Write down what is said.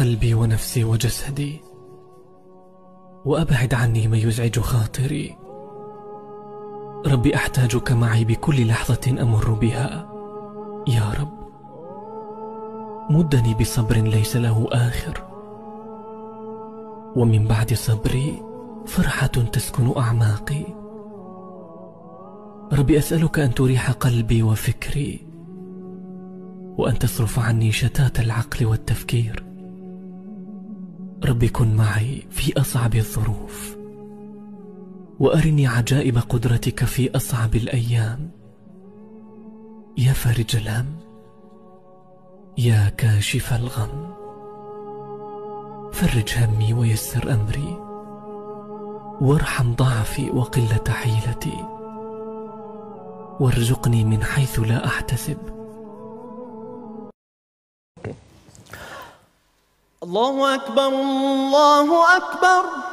قلبي ونفسي وجسدي. وأبعد عني ما يزعج خاطري. ربي أحتاجك معي بكل لحظة أمر بها. يا رب مدني بصبر ليس له آخر. ومن بعد صبري فرحة تسكن أعماقي. ربي أسألك أن تريح قلبي وفكري. وأن تصرف عني شتات العقل والتفكير. ربي كن معي في أصعب الظروف وأرني عجائب قدرتك في أصعب الأيام. يا فارج الهم يا كاشف الغم. فرج همي ويسر أمري وارحم ضعفي وقلة حيلتي. وارزقني من حيث لا أحتسب. الله أكبر الله أكبر.